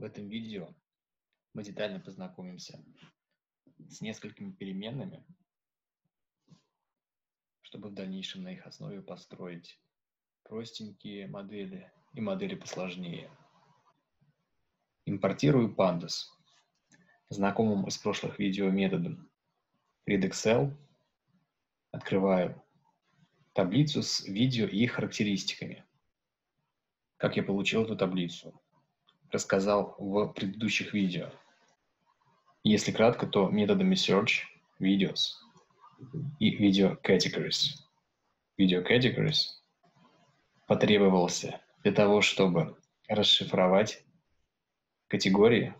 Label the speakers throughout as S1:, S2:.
S1: В этом видео мы детально познакомимся с несколькими переменными, чтобы в дальнейшем на их основе построить простенькие модели и модели посложнее. Импортирую Pandas, знакомым из прошлых видео методом. Read открываю таблицу с видео и их характеристиками. Как я получил эту таблицу? Рассказал в предыдущих видео. Если кратко, то методами search, videos и video categories. Video categories потребовался для того, чтобы расшифровать категории,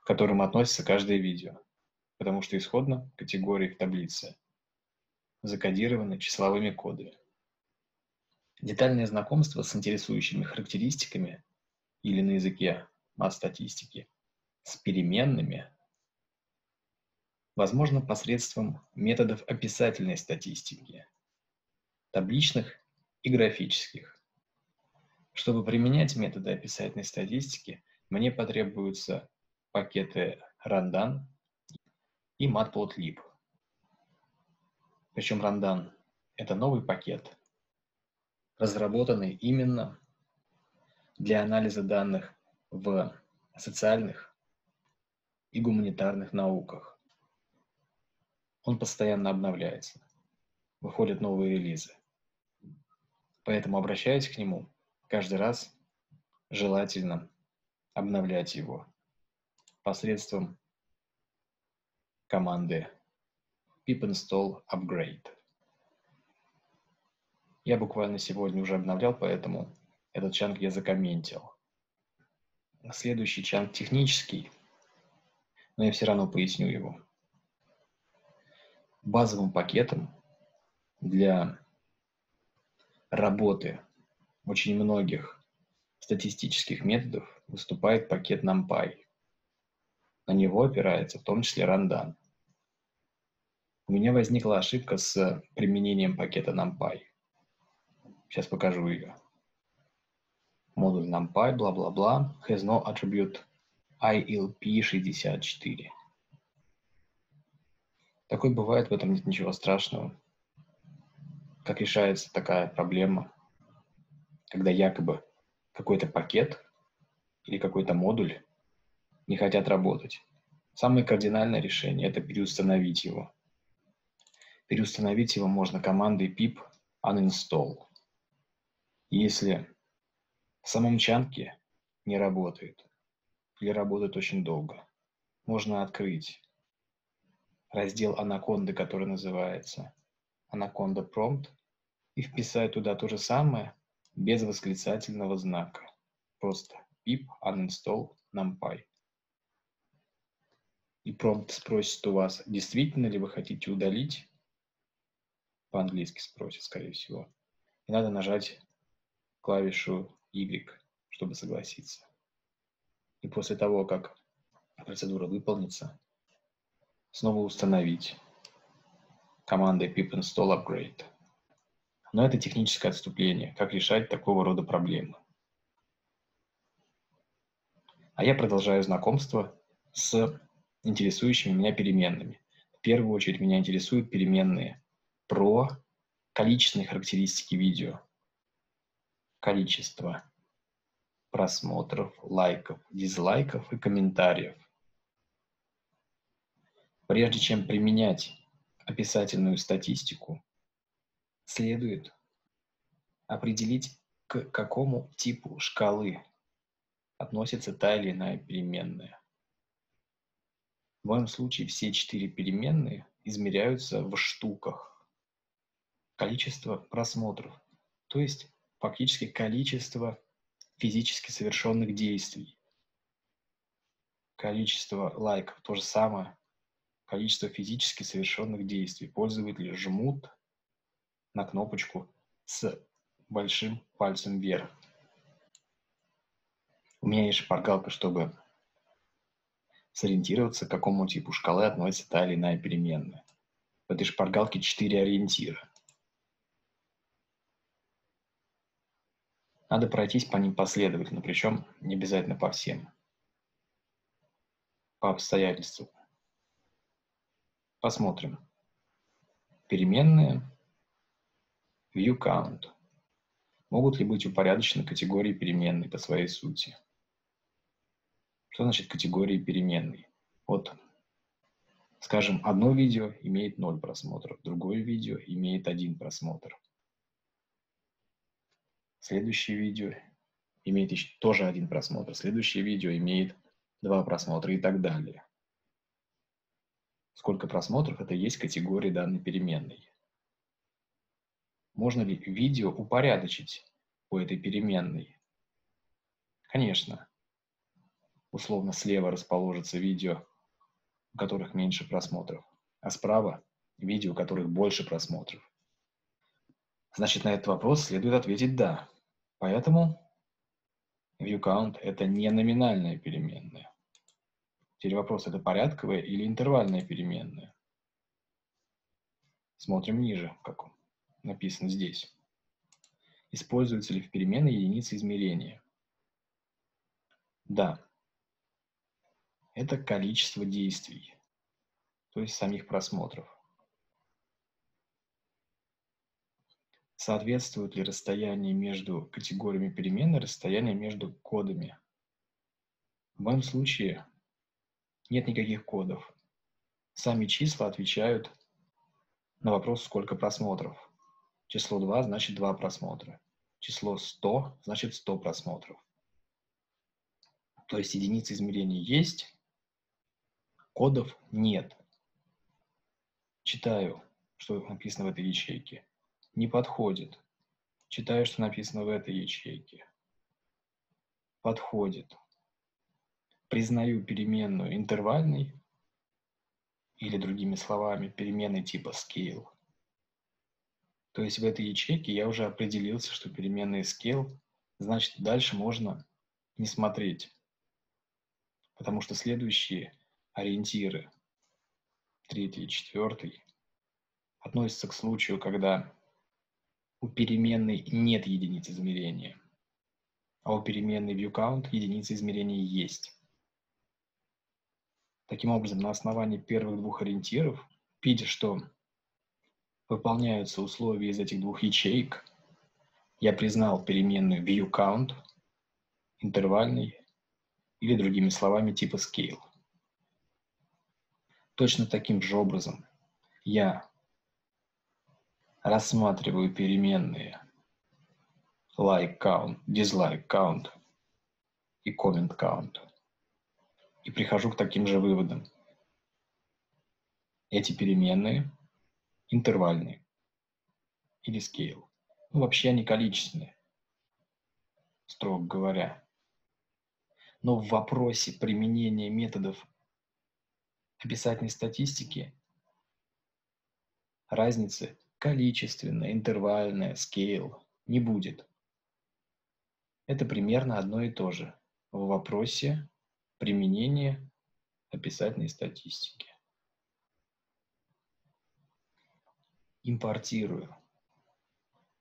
S1: к которым относится каждое видео, потому что исходно категории в таблице закодированы числовыми кодами. Детальное знакомство с интересующими характеристиками или на языке мат-статистики с переменными возможно посредством методов описательной статистики, табличных и графических. Чтобы применять методы описательной статистики, мне потребуются пакеты Randan и Matplotlib. Причем Randan – это новый пакет, разработанный именно для анализа данных в социальных и гуманитарных науках. Он постоянно обновляется, выходят новые релизы. Поэтому обращаясь к нему, каждый раз желательно обновлять его посредством команды pip install upgrade. Я буквально сегодня уже обновлял, поэтому этот чанг я закомментил. Следующий чанг технический, но я все равно поясню его. Базовым пакетом для работы очень многих статистических методов выступает пакет NumPy. На него опирается в том числе Randan. У меня возникла ошибка с применением пакета NumPy – Сейчас покажу ее. Модуль NumPy, бла-бла-бла, has no attribute ILP64. Такой бывает, в этом нет ничего страшного. Как решается такая проблема, когда якобы какой-то пакет или какой-то модуль не хотят работать. Самое кардинальное решение – это переустановить его. Переустановить его можно командой pip uninstall. Если в самом чанке не работает или работает очень долго, можно открыть раздел анаконды, который называется Anaconda Prompt, и вписать туда то же самое без восклицательного знака. Просто pip uninstall numpy. И промпт спросит у вас, действительно ли вы хотите удалить, по-английски спросит, скорее всего, и надо нажать клавишу Y, чтобы согласиться. И после того, как процедура выполнится, снова установить командой pip install upgrade. Но это техническое отступление, как решать такого рода проблемы. А я продолжаю знакомство с интересующими меня переменными. В первую очередь меня интересуют переменные про количественные характеристики видео – количество просмотров, лайков, дизлайков и комментариев. Прежде чем применять описательную статистику, следует определить, к какому типу шкалы относится та или иная переменная. В моем случае все четыре переменные измеряются в штуках. Количество просмотров, то есть фактически количество физически совершенных действий. Количество лайков то же самое. Количество физически совершенных действий. Пользователи жмут на кнопочку с большим пальцем вверх. У меня есть шпаргалка, чтобы сориентироваться, к какому типу шкалы относится та или иная переменная. В этой шпаргалке четыре ориентира. Надо пройтись по ним последовательно, причем не обязательно по всем. По обстоятельствам. Посмотрим. Переменные view count. Могут ли быть упорядочены категории переменной по своей сути? Что значит категории переменной? Вот, скажем, одно видео имеет 0 просмотров, другое видео имеет 1 просмотр. Следующее видео имеет еще тоже один просмотр, следующее видео имеет два просмотра и так далее. Сколько просмотров – это есть категория данной переменной. Можно ли видео упорядочить по этой переменной? Конечно. Условно слева расположится видео, у которых меньше просмотров, а справа – видео, у которых больше просмотров. Значит, на этот вопрос следует ответить «да». Поэтому viewCount – это не номинальная переменная. Теперь вопрос, это порядковая или интервальная переменная? Смотрим ниже, как написано здесь. Используется ли в переменной единица измерения? Да. Это количество действий, то есть самих просмотров. Соответствует ли расстояние между категориями переменной расстояние между кодами? В моем случае нет никаких кодов. Сами числа отвечают на вопрос, сколько просмотров. Число 2 значит 2 просмотра. Число 100 значит 100 просмотров. То есть единицы измерения есть, кодов нет. Читаю, что написано в этой ячейке не подходит. Читаю, что написано в этой ячейке. Подходит. Признаю переменную интервальной или другими словами переменной типа scale. То есть в этой ячейке я уже определился, что переменная scale, значит дальше можно не смотреть. Потому что следующие ориентиры, третий и четвертый, относятся к случаю, когда у переменной нет единицы измерения, а у переменной viewCount единица измерения есть. Таким образом, на основании первых двух ориентиров, видя, что выполняются условия из этих двух ячеек, я признал переменную viewCount интервальной или другими словами типа scale. Точно таким же образом я рассматриваю переменные like count, dislike count и comment count и прихожу к таким же выводам. Эти переменные интервальные или scale. Ну, вообще они количественные, строго говоря. Но в вопросе применения методов описательной статистики разницы количественное, интервальное, scale не будет. Это примерно одно и то же в вопросе применения описательной статистики. Импортирую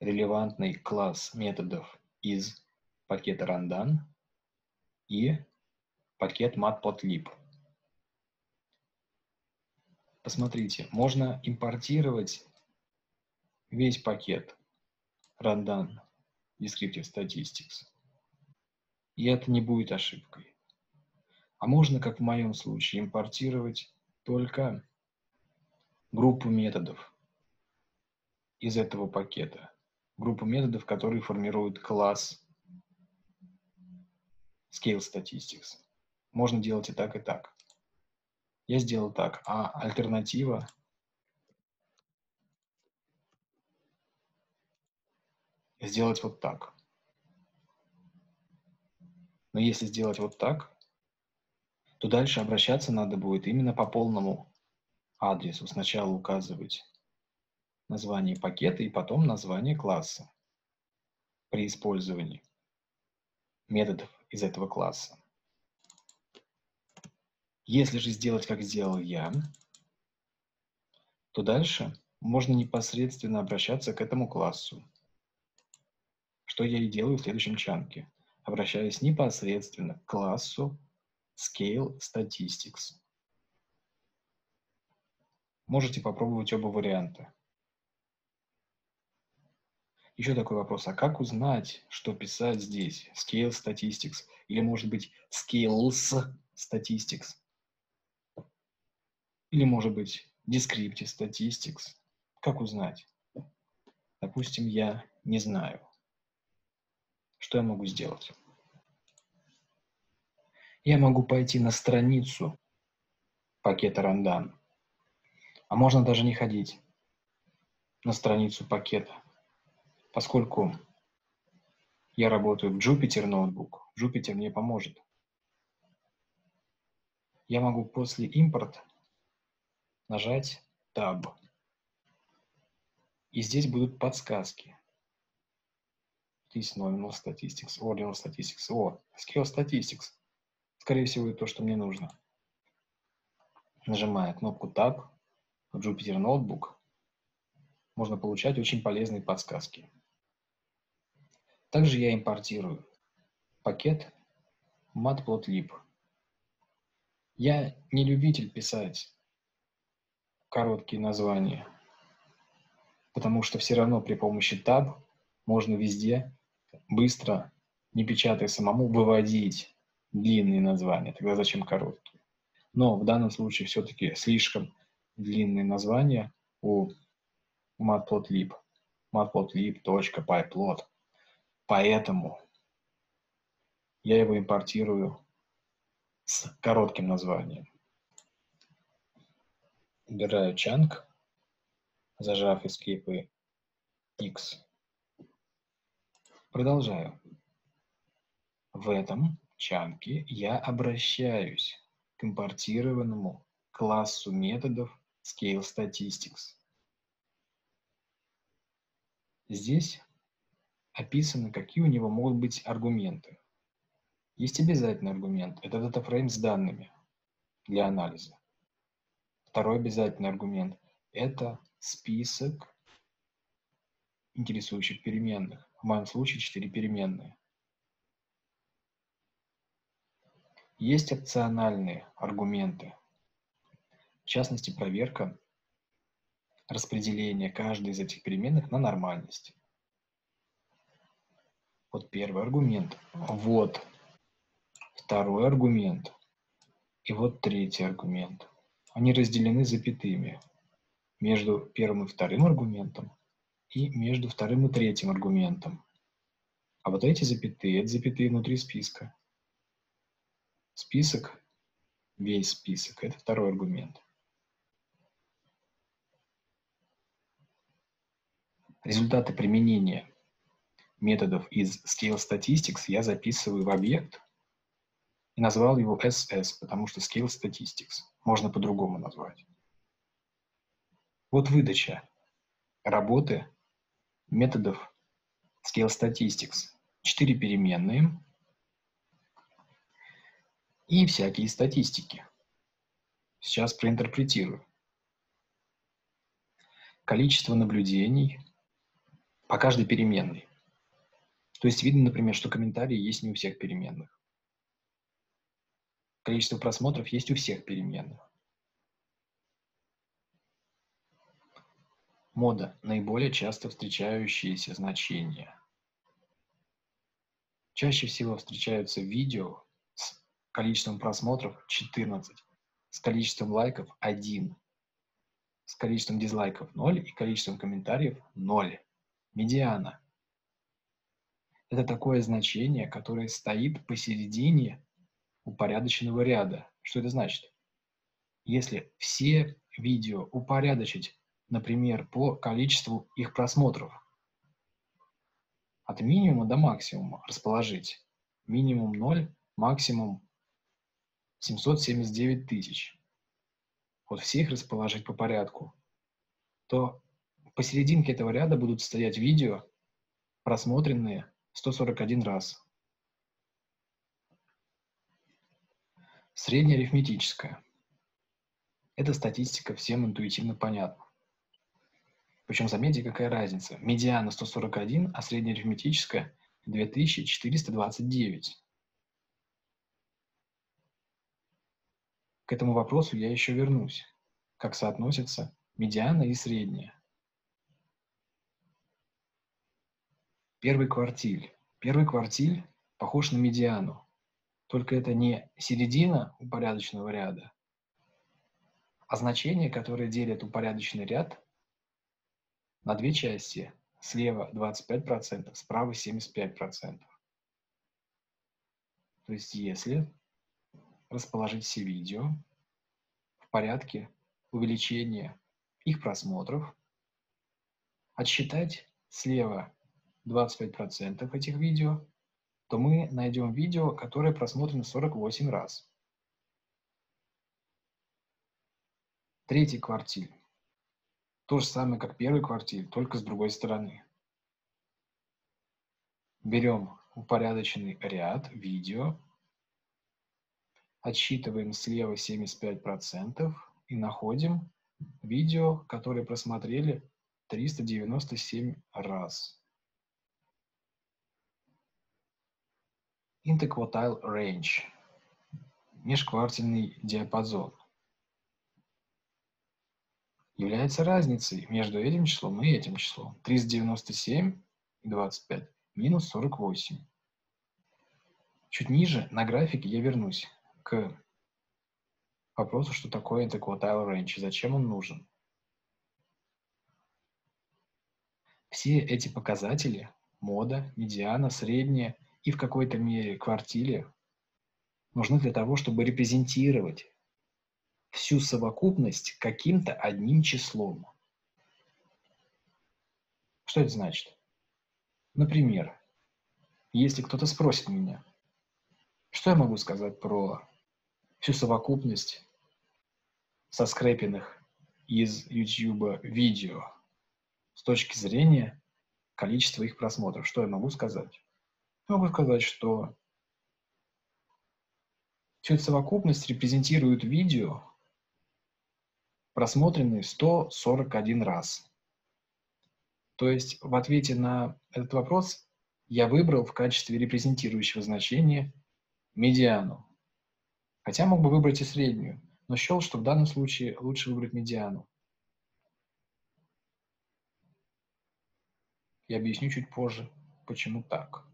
S1: релевантный класс методов из пакета Randan и пакет matplotlib. Посмотрите, можно импортировать весь пакет Rundown Descriptive Statistics. И это не будет ошибкой. А можно, как в моем случае, импортировать только группу методов из этого пакета. Группу методов, которые формируют класс Scale Statistics. Можно делать и так, и так. Я сделал так, а альтернатива сделать вот так. Но если сделать вот так, то дальше обращаться надо будет именно по полному адресу. Сначала указывать название пакета и потом название класса при использовании методов из этого класса. Если же сделать, как сделал я, то дальше можно непосредственно обращаться к этому классу что я и делаю в следующем чанке. Обращаюсь непосредственно к классу Scale Statistics. Можете попробовать оба варианта. Еще такой вопрос, а как узнать, что писать здесь? Scale Statistics или может быть Scales Statistics? Или может быть Descriptive Statistics? Как узнать? Допустим, я не знаю. Что я могу сделать? Я могу пойти на страницу пакета Randan, а можно даже не ходить на страницу пакета, поскольку я работаю в Jupyter ноутбук, Jupyter мне поможет. Я могу после импорт нажать Tab. И здесь будут подсказки. Здесь nominal statistics, ordinal statistics, о, scale statistics. Скорее всего, это то, что мне нужно. Нажимая кнопку Tab в Jupyter Notebook, можно получать очень полезные подсказки. Также я импортирую пакет matplotlib. Я не любитель писать короткие названия, потому что все равно при помощи Tab можно везде быстро, не печатая самому, выводить длинные названия. Тогда зачем короткие? Но в данном случае все-таки слишком длинные названия у matplotlib. matplotlib.pyplot. Поэтому я его импортирую с коротким названием. Убираю чанк, зажав Escape X. Продолжаю. В этом чанке я обращаюсь к импортированному классу методов Scale Statistics. Здесь описано, какие у него могут быть аргументы. Есть обязательный аргумент – это датафрейм с данными для анализа. Второй обязательный аргумент – это список интересующих переменных. В моем случае 4 переменные. Есть опциональные аргументы. В частности, проверка распределения каждой из этих переменных на нормальность. Вот первый аргумент. Вот второй аргумент. И вот третий аргумент. Они разделены запятыми между первым и вторым аргументом и между вторым и третьим аргументом. А вот эти запятые – это запятые внутри списка. Список, весь список – это второй аргумент. Результаты применения методов из Scale Statistics я записываю в объект и назвал его SS, потому что Scale Statistics. Можно по-другому назвать. Вот выдача работы методов Scale Statistics. Четыре переменные и всякие статистики. Сейчас проинтерпретирую. Количество наблюдений по каждой переменной. То есть видно, например, что комментарии есть не у всех переменных. Количество просмотров есть у всех переменных. Мода – наиболее часто встречающиеся значения. Чаще всего встречаются видео с количеством просмотров 14, с количеством лайков 1, с количеством дизлайков 0 и количеством комментариев 0. Медиана. Это такое значение, которое стоит посередине упорядоченного ряда. Что это значит? Если все видео упорядочить например, по количеству их просмотров. От минимума до максимума расположить. Минимум 0, максимум 779 тысяч. Вот всех расположить по порядку. То посерединке этого ряда будут стоять видео, просмотренные 141 раз. Среднеарифметическая. Эта статистика всем интуитивно понятна. Причем заметьте, какая разница. Медиана 141, а среднеарифметическая 2429. К этому вопросу я еще вернусь, как соотносятся медиана и средняя. Первый квартиль. Первый квартиль похож на медиану, только это не середина упорядоченного ряда, а значение, которое делит упорядоченный ряд на две части. Слева 25%, справа 75%. То есть если расположить все видео в порядке увеличения их просмотров, отсчитать слева 25% этих видео, то мы найдем видео, которое просмотрено 48 раз. Третий квартиль. То же самое, как первый квартиль, только с другой стороны. Берем упорядоченный ряд видео, отсчитываем слева 75% и находим видео, которое просмотрели 397 раз. Interquartile range – межквартильный диапазон. Является разницей между этим числом и этим числом. 397 и 25 минус 48. Чуть ниже на графике я вернусь к вопросу, что такое interquartile range и зачем он нужен. Все эти показатели – мода, медиана, средняя и в какой-то мере квартиле нужны для того, чтобы репрезентировать всю совокупность каким-то одним числом. Что это значит? Например, если кто-то спросит меня, что я могу сказать про всю совокупность соскрепенных из YouTube видео с точки зрения количества их просмотров. Что я могу сказать? Могу сказать, что всю совокупность репрезентирует видео, просмотренные 141 раз. То есть в ответе на этот вопрос я выбрал в качестве репрезентирующего значения медиану. Хотя мог бы выбрать и среднюю, но счел, что в данном случае лучше выбрать медиану. Я объясню чуть позже, почему так.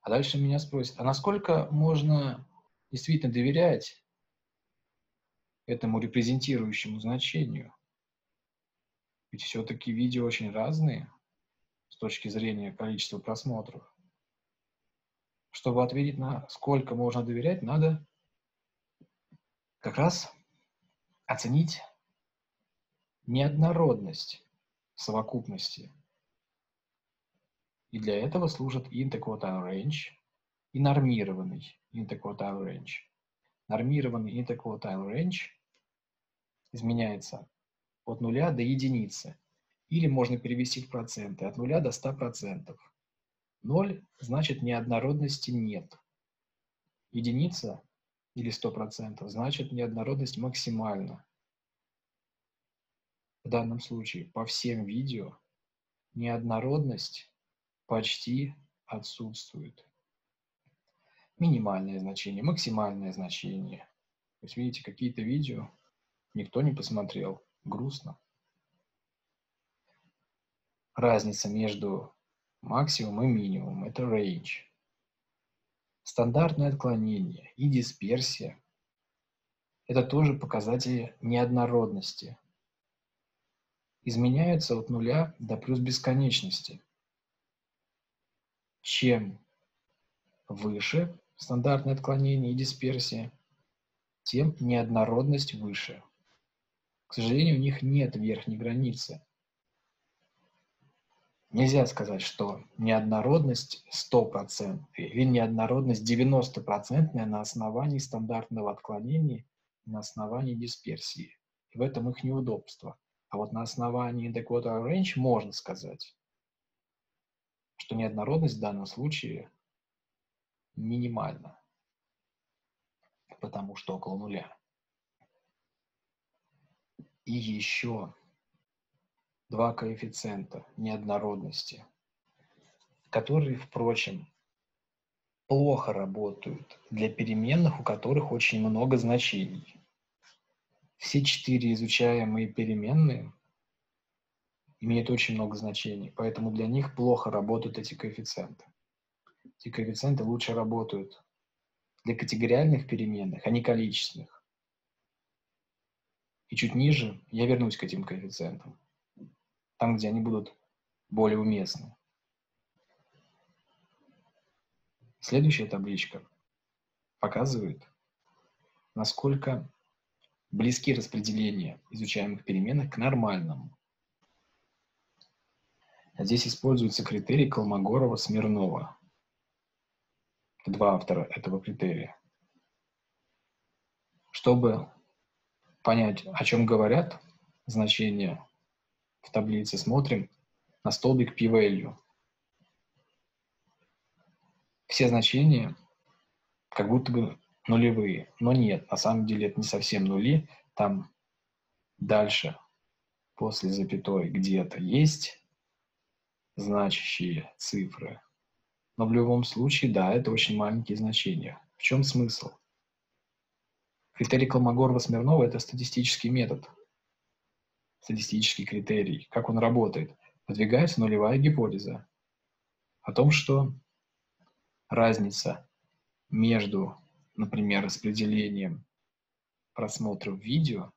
S1: А дальше меня спросят, а насколько можно действительно доверять этому репрезентирующему значению? Ведь все-таки видео очень разные с точки зрения количества просмотров. Чтобы ответить на сколько можно доверять, надо как раз оценить неоднородность совокупности и для этого служит interquartile range и нормированный interquartile range. Нормированный interquartile range изменяется от нуля до единицы. Или можно перевести в проценты от нуля до 100%. Ноль значит неоднородности нет. Единица или 100% значит неоднородность максимальна. В данном случае по всем видео неоднородность почти отсутствует. Минимальное значение, максимальное значение. То есть, видите, какие-то видео никто не посмотрел. Грустно. Разница между максимум и минимум – это range. Стандартное отклонение и дисперсия – это тоже показатели неоднородности. Изменяются от нуля до плюс бесконечности чем выше стандартное отклонение и дисперсия, тем неоднородность выше. К сожалению, у них нет верхней границы. Нельзя сказать, что неоднородность 100% или неоднородность 90% на основании стандартного отклонения, на основании дисперсии. И в этом их неудобство. А вот на основании Dakota Range можно сказать что неоднородность в данном случае минимальна, потому что около нуля. И еще два коэффициента неоднородности. которые, впрочем, плохо работают для переменных, у которых очень много значений. Все четыре изучаемые переменные имеют очень много значений, поэтому для них плохо работают эти коэффициенты. Эти коэффициенты лучше работают для категориальных переменных, а не количественных. Чуть ниже я вернусь к этим коэффициентам, там, где они будут более уместны. Следующая табличка показывает, насколько близки распределения изучаемых переменных к нормальному. Здесь используется критерий Колмогорова-Смирнова. Два автора этого критерия. Чтобы понять, о чем говорят значения в таблице, смотрим на столбик p-value все значения как будто бы нулевые. Но нет, на самом деле это не совсем нули. Там дальше, после запятой, где-то есть значащие цифры. Но в любом случае, да, это очень маленькие значения. В чем смысл? Критерий Колмогорова-Смирнова – это статистический метод. Статистический критерий. Как он работает? Подвигается нулевая гипотеза о том, что разница между, например, распределением просмотров видео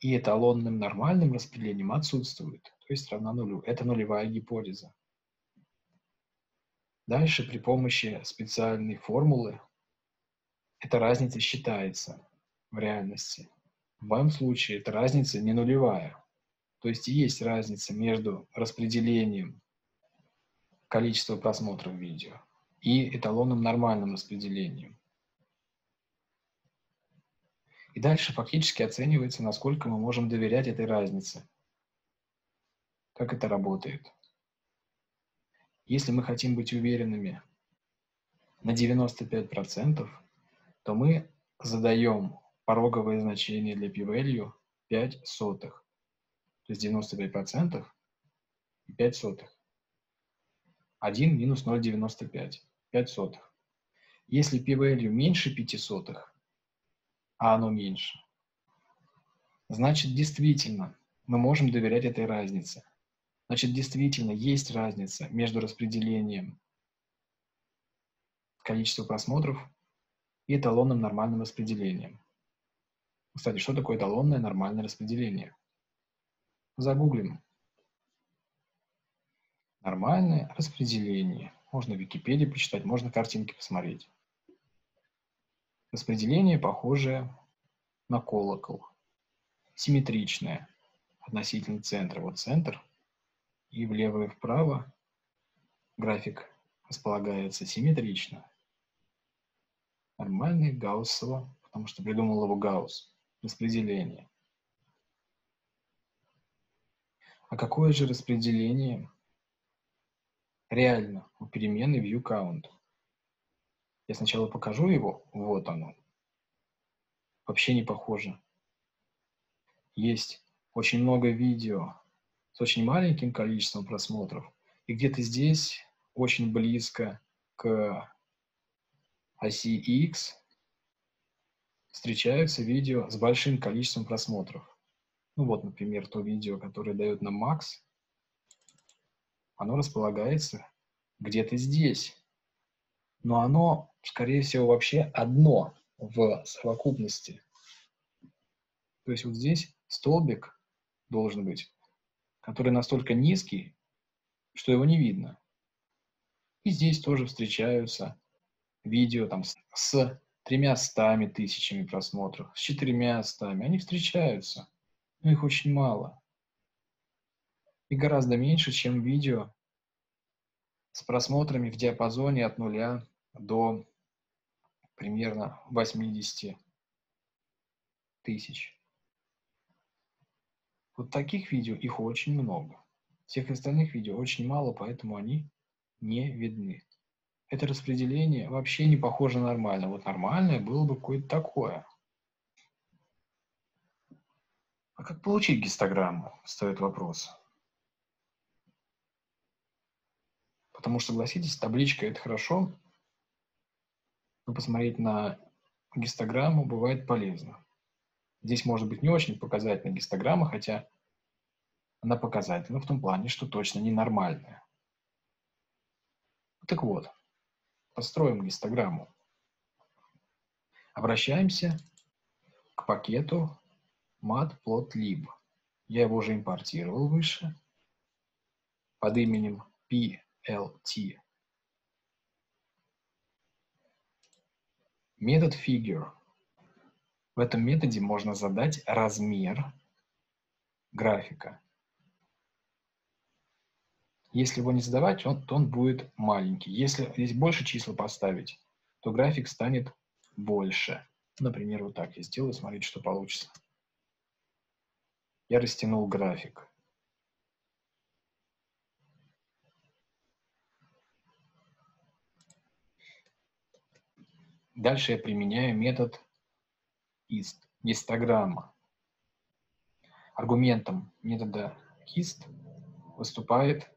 S1: и эталонным нормальным распределением отсутствует, то есть равна нулю. Это нулевая гипотеза. Дальше при помощи специальной формулы эта разница считается в реальности. В моем случае эта разница не нулевая. То есть есть разница между распределением количества просмотров видео и эталонным нормальным распределением. И дальше фактически оценивается, насколько мы можем доверять этой разнице. Как это работает. Если мы хотим быть уверенными на 95%, то мы задаем пороговое значение для p-value 5 сотых. То есть 95% и 5 сотых. 1 минус 0,95. 5 сотых. Если p-value меньше 5 сотых, а оно меньше, значит действительно мы можем доверять этой разнице. Значит действительно есть разница между распределением количества просмотров и эталонным нормальным распределением. Кстати, что такое эталонное нормальное распределение? Загуглим. Нормальное распределение. Можно в Википедии почитать, можно картинки посмотреть. Распределение похожее на колокол. Симметричное относительно центра. Вот центр. И влево и вправо график располагается симметрично. Нормальный Гауссово, потому что придумал его Гаусс. Распределение. А какое же распределение реально у перемены viewCount. Я сначала покажу его, вот оно. Вообще не похоже. Есть очень много видео с очень маленьким количеством просмотров, и где-то здесь, очень близко к оси X, встречаются видео с большим количеством просмотров. Ну вот, например, то видео, которое дает нам Макс, оно располагается где-то здесь. Но оно, скорее всего, вообще одно в совокупности. То есть вот здесь столбик должен быть, который настолько низкий, что его не видно. И здесь тоже встречаются видео там с, тремя стами тысячами просмотров, с четырьмя стами. Они встречаются, но их очень мало и гораздо меньше, чем видео с просмотрами в диапазоне от 0 до примерно 80 тысяч. Вот таких видео их очень много. Всех остальных видео очень мало, поэтому они не видны. Это распределение вообще не похоже на нормальное. Вот нормальное было бы какое-то такое. А как получить гистограмму, стоит вопрос. Потому что, согласитесь, табличка – это хорошо, но посмотреть на гистограмму бывает полезно. Здесь может быть не очень показательная гистограмма, хотя она показательна в том плане, что точно ненормальная. Так вот, построим гистограмму. Обращаемся к пакету matplotlib. Я его уже импортировал выше под именем plt. Метод figure. В этом методе можно задать размер графика. Если его не задавать, он, то он будет маленький. Если здесь больше числа поставить, то график станет больше. Например, вот так я сделаю, смотрите, что получится. Я растянул график. Дальше я применяю метод hist, гистограмма. Аргументом метода hist выступает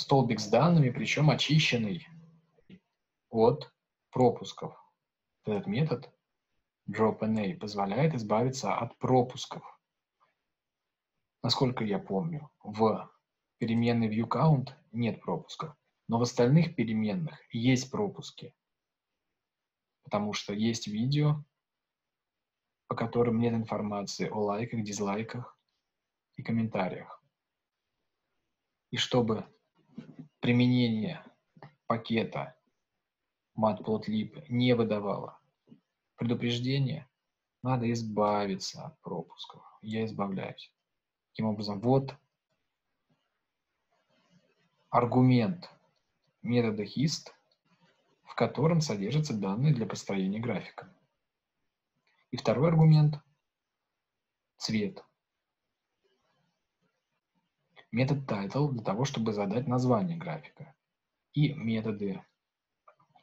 S1: столбик с данными, причем очищенный от пропусков. Этот метод dropNA позволяет избавиться от пропусков. Насколько я помню, в переменной viewCount нет пропусков, но в остальных переменных есть пропуски, потому что есть видео, по которым нет информации о лайках, дизлайках и комментариях. И чтобы применение пакета matplotlib не выдавало предупреждение, надо избавиться от пропусков. Я избавляюсь. Таким образом, вот аргумент метода hist, в котором содержатся данные для построения графика. И второй аргумент – цвет метод title для того, чтобы задать название графика, и методы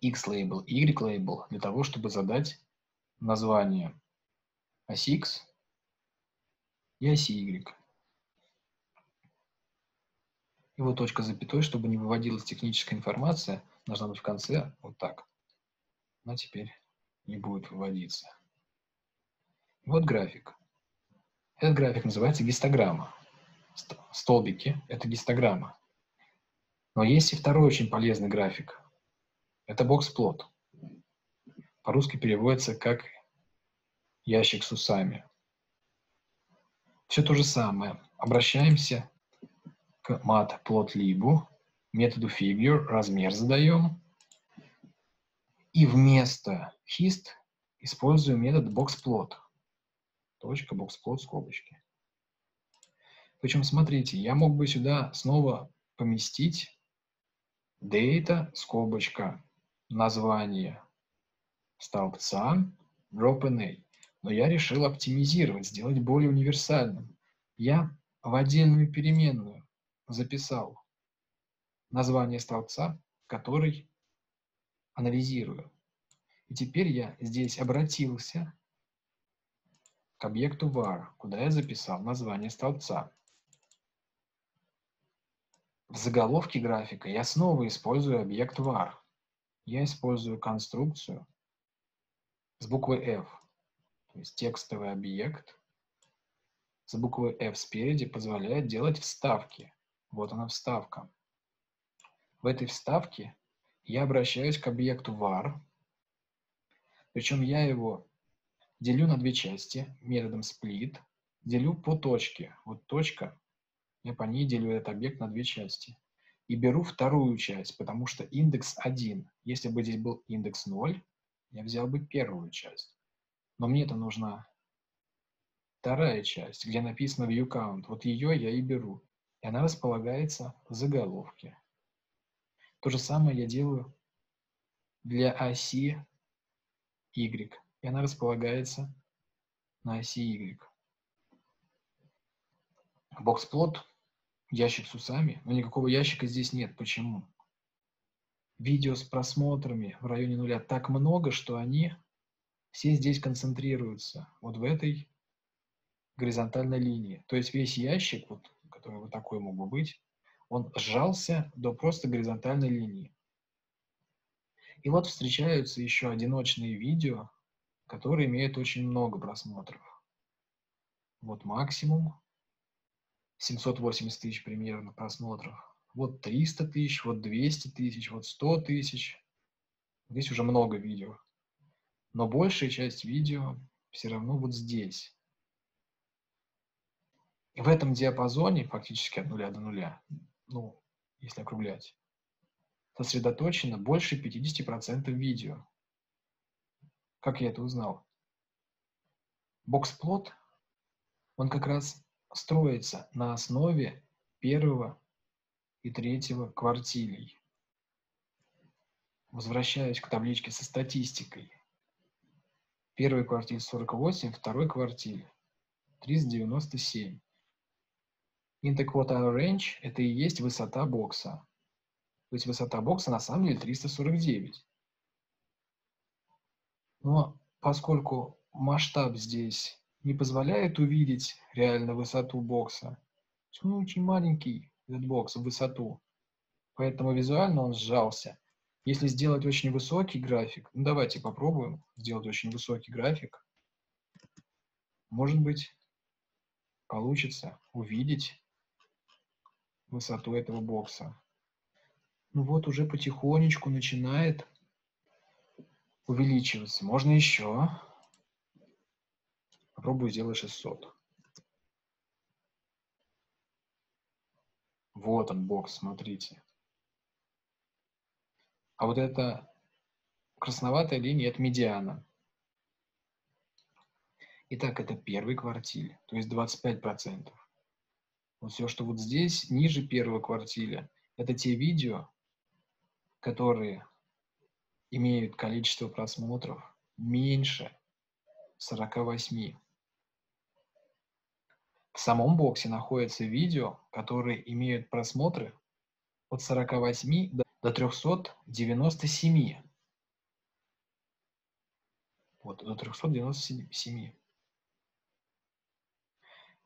S1: xLabel, yLabel для того, чтобы задать название оси x и оси y. И вот точка запятой, чтобы не выводилась техническая информация, должна быть в конце вот так. Но теперь не будет выводиться. Вот график. Этот график называется гистограмма столбики – это гистограмма. Но есть и второй очень полезный график. Это бокс-плот. По-русски переводится как ящик с усами. Все то же самое. Обращаемся к matplotlib, методу figure, размер задаем. И вместо hist используем метод boxplot. Точка, boxplot, скобочки. Причем, смотрите, я мог бы сюда снова поместить data, скобочка, название столбца, drop Но я решил оптимизировать, сделать более универсальным. Я в отдельную переменную записал название столбца, который анализирую. И теперь я здесь обратился к объекту var, куда я записал название столбца. В заголовке графика я снова использую объект var. Я использую конструкцию с буквой F, то есть текстовый объект с буквой F спереди позволяет делать вставки. Вот она вставка. В этой вставке я обращаюсь к объекту var, причем я его делю на две части методом split, делю по точке. Вот точка я по ней делю этот объект на две части. И беру вторую часть, потому что индекс 1. Если бы здесь был индекс 0, я взял бы первую часть. Но мне это нужна вторая часть, где написано viewCount. Вот ее я и беру. И она располагается в заголовке. То же самое я делаю для оси Y. И она располагается на оси Y. Боксплот ящик с усами, но никакого ящика здесь нет. Почему? Видео с просмотрами в районе нуля так много, что они все здесь концентрируются, вот в этой горизонтальной линии. То есть весь ящик, вот, который вот такой мог бы быть, он сжался до просто горизонтальной линии. И вот встречаются еще одиночные видео, которые имеют очень много просмотров. Вот максимум 780 тысяч примерно просмотров. Вот 300 тысяч, вот 200 тысяч, вот 100 тысяч. Здесь уже много видео. Но большая часть видео все равно вот здесь. И в этом диапазоне, фактически от нуля до нуля, ну, если округлять, сосредоточено больше 50% видео. Как я это узнал? Боксплот, он как раз строится на основе первого и третьего квартилей. Возвращаюсь к табличке со статистикой. Первый квартиль 48, второй квартиль 397. Interquartile range – это и есть высота бокса. То есть высота бокса на самом деле 349. Но поскольку масштаб здесь не позволяет увидеть реально высоту бокса, он очень маленький, этот бокс, в высоту, поэтому визуально он сжался. Если сделать очень высокий график, ну давайте попробуем сделать очень высокий график, может быть, получится увидеть высоту этого бокса. Ну вот уже потихонечку начинает увеличиваться. Можно еще. Попробую сделать 600. Вот он бокс, смотрите. А вот эта красноватая линия – это медиана. Итак, это первый квартиль, то есть 25%. Вот все, что вот здесь, ниже первого квартиля, это те видео, которые имеют количество просмотров меньше 48. В самом боксе находятся видео, которые имеют просмотры от 48 до 397. Вот, до 397.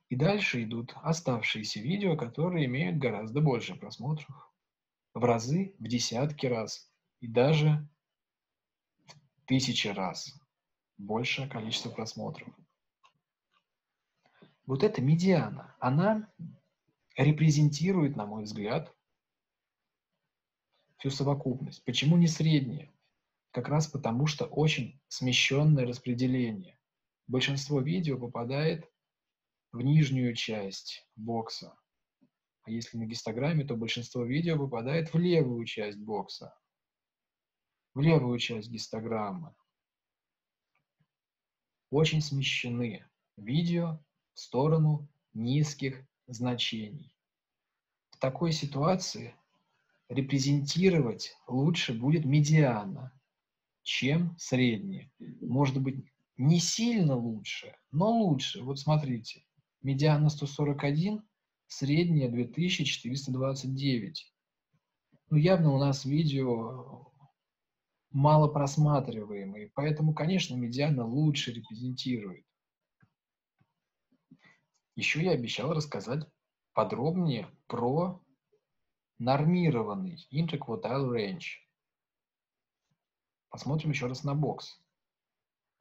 S1: И дальше идут оставшиеся видео, которые имеют гораздо больше просмотров. В разы, в десятки раз и даже в тысячи раз большее количество просмотров. Вот эта медиана, она репрезентирует, на мой взгляд, всю совокупность. Почему не средняя? Как раз потому, что очень смещенное распределение. Большинство видео попадает в нижнюю часть бокса. А если на гистограмме, то большинство видео попадает в левую часть бокса. В левую часть гистограммы. Очень смещены видео сторону низких значений. В такой ситуации репрезентировать лучше будет медиана, чем средняя. Может быть, не сильно лучше, но лучше. Вот смотрите, медиана 141, средняя 2429. Ну, явно у нас видео мало просматриваемые, поэтому, конечно, медиана лучше репрезентирует. Еще я обещал рассказать подробнее про нормированный interquartile range. Посмотрим еще раз на бокс.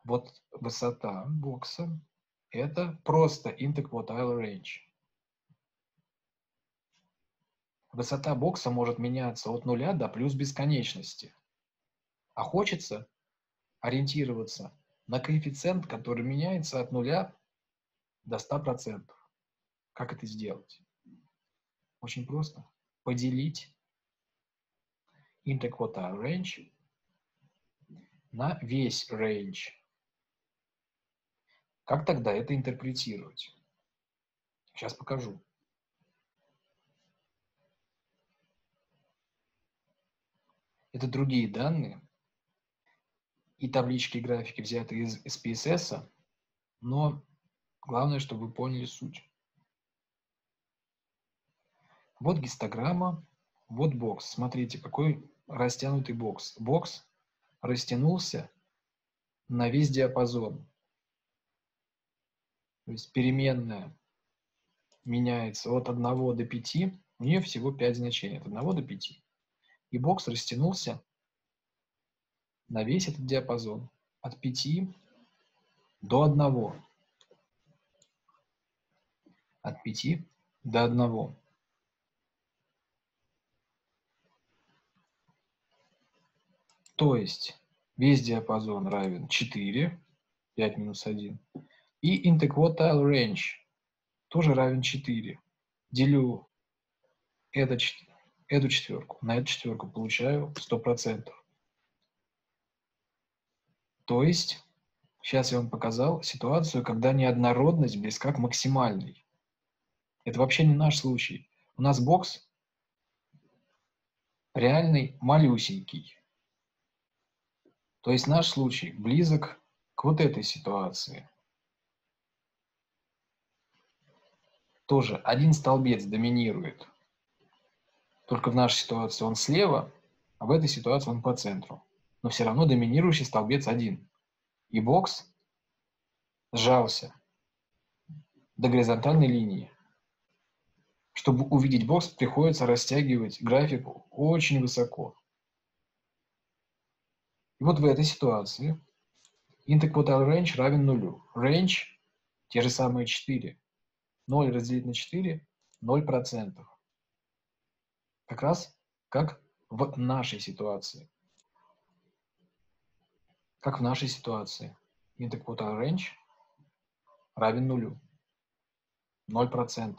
S1: Вот высота бокса – это просто interquartile range. Высота бокса может меняться от нуля до плюс бесконечности. А хочется ориентироваться на коэффициент, который меняется от нуля до 100%. Как это сделать? Очень просто. Поделить interquartile range на весь range. Как тогда это интерпретировать? Сейчас покажу. Это другие данные и таблички и графики взяты из SPSS, но Главное, чтобы вы поняли суть. Вот гистограмма, вот бокс. Смотрите, какой растянутый бокс. Бокс растянулся на весь диапазон. То есть переменная меняется от 1 до 5 У нее всего 5 значений, от 1 до 5. И бокс растянулся на весь этот диапазон от 5 до 1. От 5 до 1. То есть весь диапазон равен 4, 5 минус 1. И interquartile range тоже равен 4. Делю это, эту четверку на эту четверку, получаю 100%. То есть, сейчас я вам показал ситуацию, когда неоднородность близка к максимальной. Это вообще не наш случай. У нас бокс реальный малюсенький. То есть наш случай близок к вот этой ситуации. Тоже один столбец доминирует. Только в нашей ситуации он слева, а в этой ситуации он по центру но все равно доминирующий столбец один. И бокс сжался до горизонтальной линии. Чтобы увидеть бокс, приходится растягивать график очень высоко. И вот в этой ситуации interquartile range равен нулю. Range – те же самые 4. 0 разделить на 4 – 0%. Как раз как в нашей ситуации как в нашей ситуации. Interquartile range равен нулю. 0%.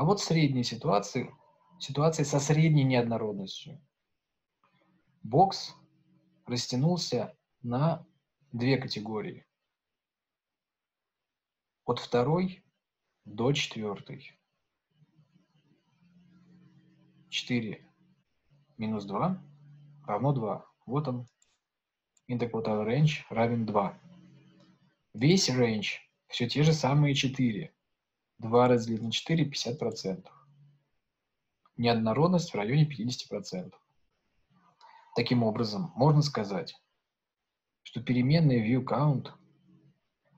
S1: А вот средние ситуации, ситуации со средней неоднородностью. Бокс растянулся на две категории. От второй до четвертой. 4 минус 2 равно 2. Вот он. Interquartile range равен 2. Весь range все те же самые 4. 2 разделить на 4 – 50%. Неоднородность в районе 50%. Таким образом, можно сказать, что переменная viewCount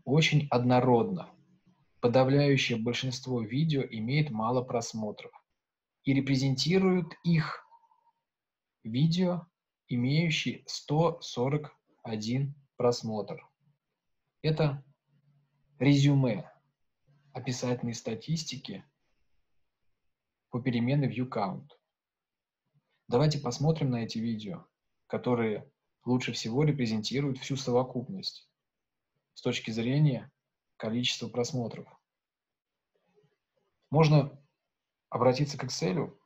S1: очень однородна. Подавляющее большинство видео имеет мало просмотров и репрезентирует их видео имеющий 141 просмотр. Это резюме описательной статистики по переменной ViewCount. Давайте посмотрим на эти видео, которые лучше всего репрезентируют всю совокупность с точки зрения количества просмотров. Можно обратиться к Excel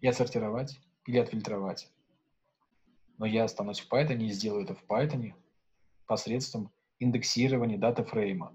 S1: и отсортировать или отфильтровать но я останусь в Python и сделаю это в Python посредством индексирования датафрейма.